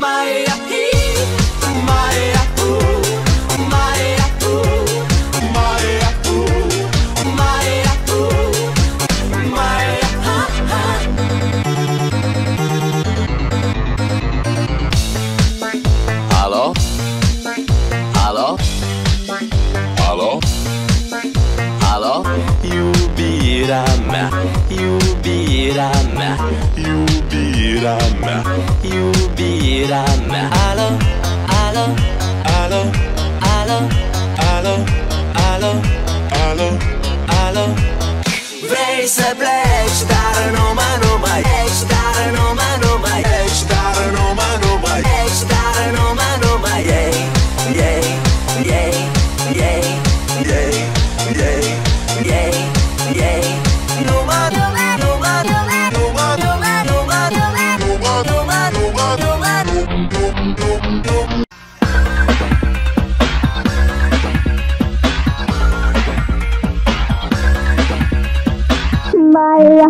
my iubirea mea Iubirea mea Iubirea mea Iubirea mea. Alo, alo, alo, alo, alo, alo, alo, alo. Vrei să pleci, dar nu mă, nu mai ești, dar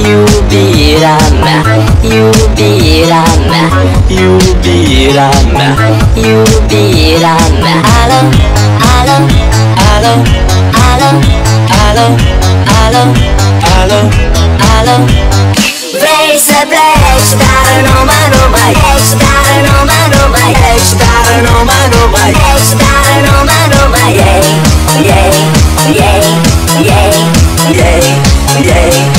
Yubiram, Yubiram, Yubiram, Yubiram Alo, alo, alo, alo, alo, alo, alo, alo Blaze, blaze, dar no man o mai Blaze, dar no man o mai Blaze, dar no man o mai Blaze, dar no man o mai Yeah, yeah, yeah, yeah, yeah, yeah.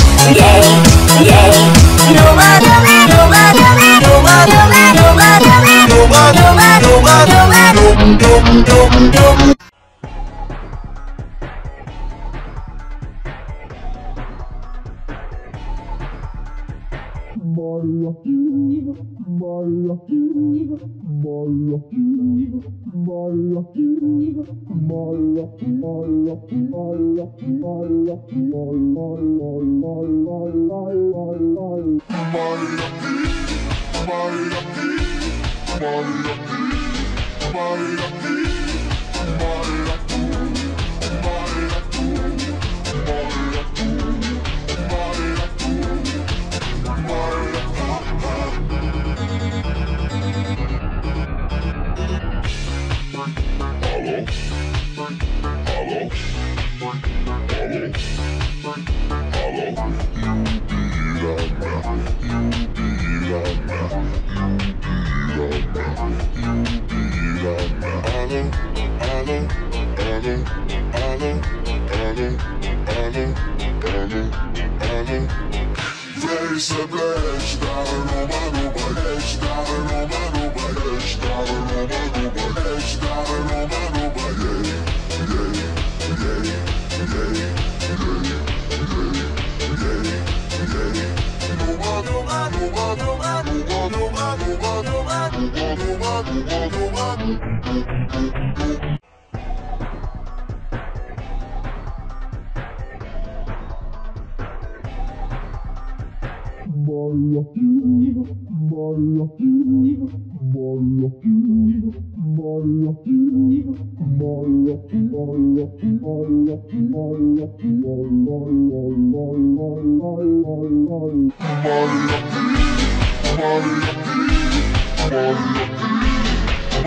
Dum dum dum Ballo chiuso, ballo chiuso, ballo chiuso, ballo chiuso, ballo, ballo, ballo, ballo, ballo, ballo, ballo, ballo, Hello? Hello? Hello? You be la ma, you be la ma, you be la ma, you be la ma. Hello? Hello? Hello? Hello? Hello? Hello? Hello? Hello? Face a blast, aroma, aroma, hash, aroma, aroma, hash, aroma, aroma, hash. Bye.